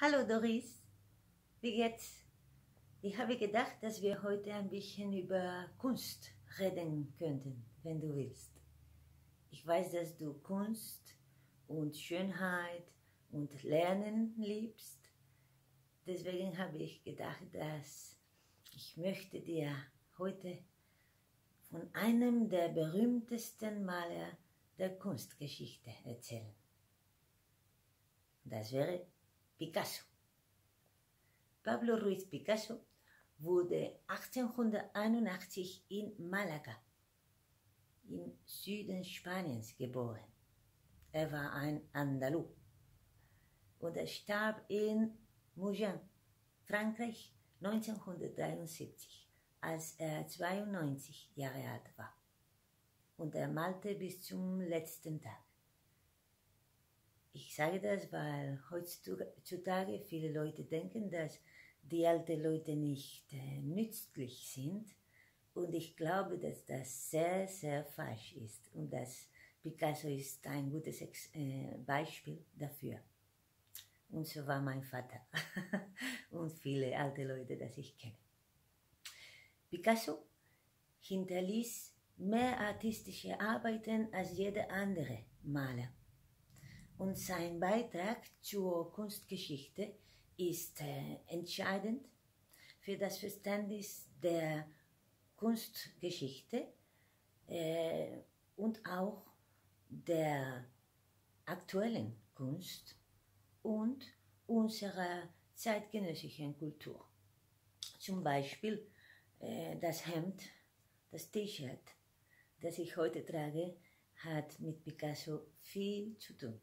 Hallo Doris, wie geht's? Ich habe gedacht, dass wir heute ein bisschen über Kunst reden könnten, wenn du willst. Ich weiß, dass du Kunst und Schönheit und Lernen liebst. Deswegen habe ich gedacht, dass ich möchte dir heute von einem der berühmtesten Maler der Kunstgeschichte erzählen. Das wäre Picasso. Pablo Ruiz Picasso wurde 1881 in Malaga im Süden Spaniens geboren. Er war ein Andalu und er starb in Mougins, Frankreich 1973, als er 92 Jahre alt war. Und er malte bis zum letzten Tag. Ich sage das, weil heutzutage viele Leute denken, dass die alten Leute nicht äh, nützlich sind. Und ich glaube, dass das sehr, sehr falsch ist. Und dass Picasso ist ein gutes Ex äh, Beispiel dafür. Und so war mein Vater und viele alte Leute, das ich kenne. Picasso hinterließ mehr artistische Arbeiten als jeder andere Maler. Und sein Beitrag zur Kunstgeschichte ist äh, entscheidend für das Verständnis der Kunstgeschichte äh, und auch der aktuellen Kunst und unserer zeitgenössischen Kultur. Zum Beispiel äh, das Hemd, das T-Shirt, das ich heute trage, hat mit Picasso viel zu tun.